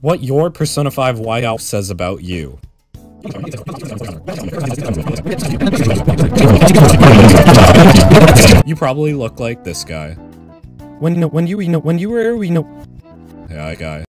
What your Persona 5 waifu says about you. You probably look like this guy. When when you know when you were we know yeah, guy.